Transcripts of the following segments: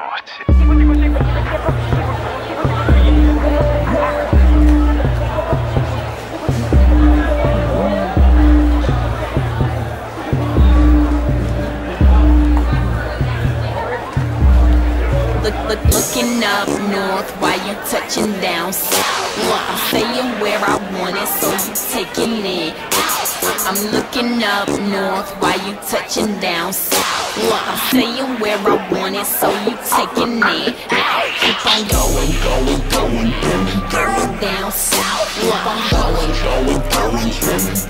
norte. Look, look, looking up north while you touching down south. I'm saying where I want it, so you taking it. I'm looking up north while you touching down south. I'm saying where I want it, so you taking it. Keep on going, going, going, going, going down south. Keep on going, going, going, going,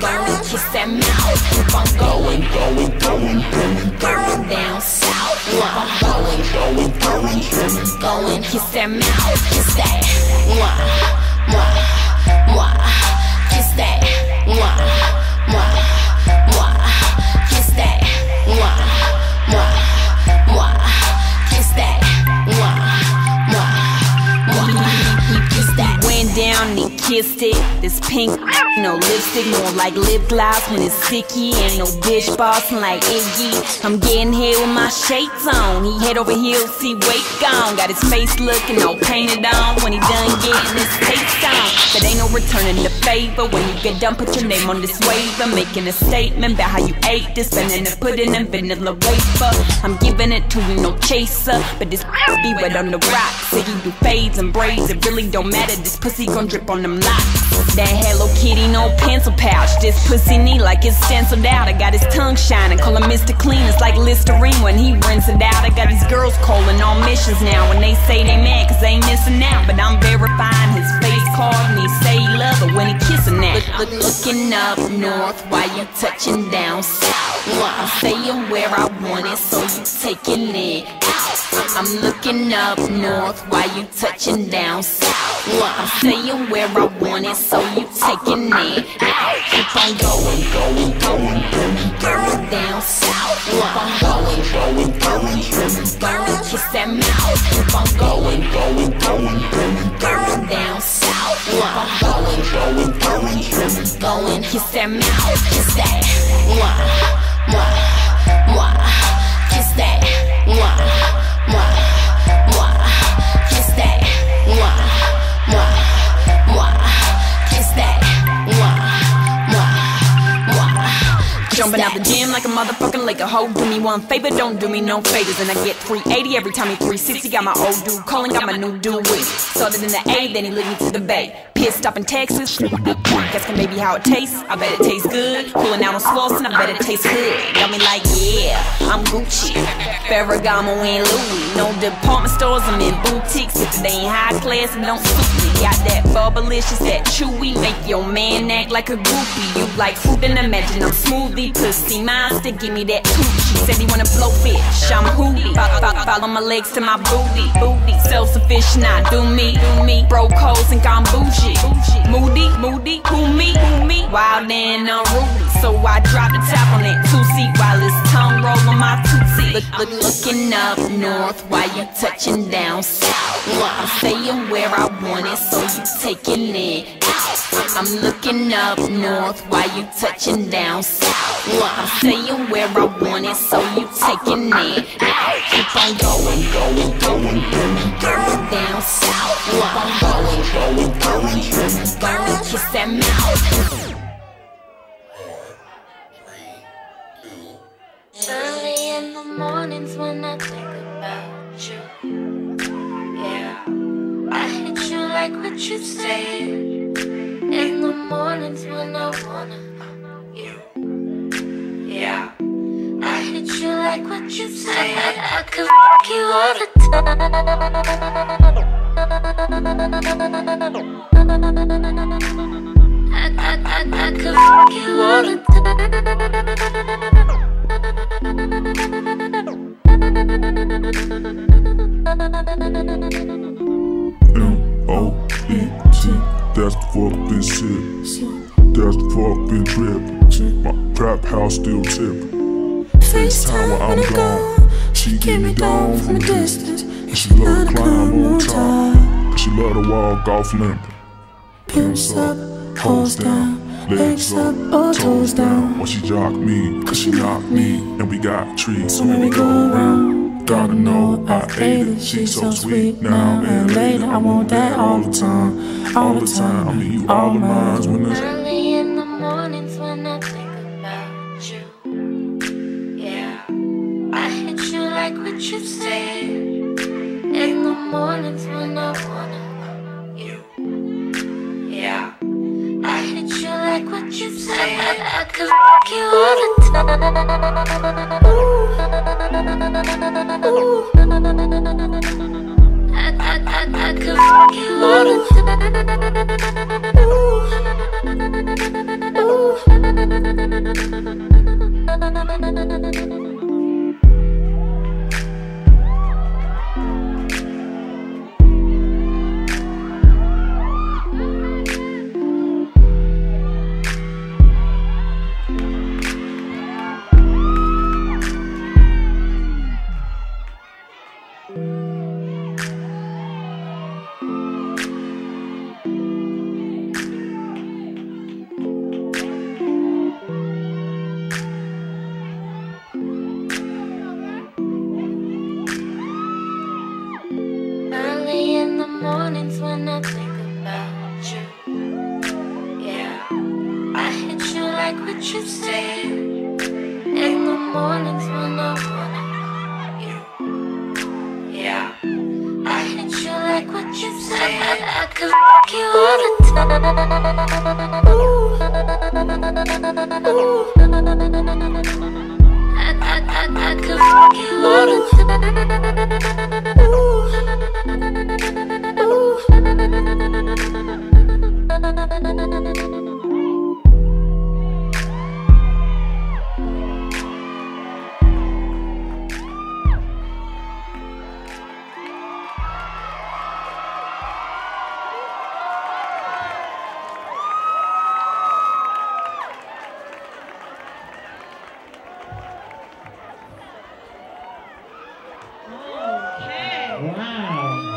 going, kiss that mouth. Keep on going, going, going, going, going down south. Going, going, going, going, going, kiss that mouth, kiss that. Kissed it. This pink, no lipstick, more like lip gloss when it's sticky. Ain't no bitch bossing like Iggy. I'm getting here with my shades on. He head over heels, see weight gone. Got his face looking all painted on when he done getting his taste on. But ain't no returning the favor. When you get done, put your name on this waiver. Making a statement about how you ate this. Banana pudding and vanilla wafer. I'm giving it to you, no chaser. But this be wet on the rocks. So you do fades and braids. It really don't matter. This pussy gon' drip on them That Hello Kitty, no pencil pouch. This pussy neat like it's stenciled out. I got his tongue shining, call him Mr. Clean. It's like Listerine when he rinse it out. I got these girls calling on missions now. When they say they mad, cause they missing out. But I'm verifying his face he say he love her when he kissing that. Look, look, looking up north while you touching down south. I'm saying where I want it, so you taking it out. I'm looking up north while you touching down south. I'm saying where I want it, so you taking it out. Keep on going, going, going, going, going down south. Keep on going, going, going, going, going, kiss that mouth. Keep on going, going, going, going, going kiss that mouth, kiss that. Mwah, mwah, mwah, kiss that. Mwah, mwah, mwah, kiss that. Mwah, mwah, mwah, kiss that. Mwah, mwah, mwah. Jumping out the gym like a motherfucking Laker. Ho, do me one favor, don't do me no favors. And I get 380 every time he 360. Got my old dude calling, got my new dude with. Started in the A, then he lead me to the Bay. Pissed up in Texas. Asking baby how it tastes. I bet it tastes good. Pulling out on Slauson, I bet it tastes good. Got me like, yeah, I'm Gucci. Ferragamo and Louis. No department stores, I'm in boutiques. If they ain't high class, it don't suit me. Got that bubblicious, that chewy. Make your man act like a groupie. You like fruit and imagine I'm smoothie. Pussy monster, give me that coochie. Said he wanna blow fish, I'm hootie. Fo- fo- Follow my legs to my booty. Booty, self-sufficient, I do me, do me. Broke hoes think I'm bougie. Moody, moody, who me, who me. Wild and unruly, I drop the top on that two seat while his tongue roll on my tootsie. Look, look, looking up north while you touching down south. I'm saying where I want it, so you taking it out. I'm looking up north while you touching down south. I'm saying where I want it, so you taking it out. Keep on going, going, going, going, going down south. Keep on going, going, going, going, going, kiss that mouth. Mornings when I think about you. Yeah, I hit you like what you said. In the mornings when I wanna you. Yeah, I hit you like what you said. I, I could fuck you all the time. M-O-E-T, that's the fucking shit. That's the fucking drip. My trap house still tipping. FaceTime while I'm gone. She get me down from a distance. And she love to climb on top. She love to walk off limping. Pimps up, hoes down, legs up, or toes down. When she jock me, cause she knock me, and we got trees, so when we go around. Gotta know I ate it. She's so sweet now and later. I want that all the time, all the time. I mean, you all of mine when it's early in the mornings when I think about you. Yeah, I hit you like what you said. In the mornings when I wanna you. Yeah, I hit you like what you said. I, I could fuck you all the time. The Early mornings when I wanna you. Yeah, I hit you like what you said. I, I could fuck you all the time. I, I, I, I could fuck you all the Wow. Wow.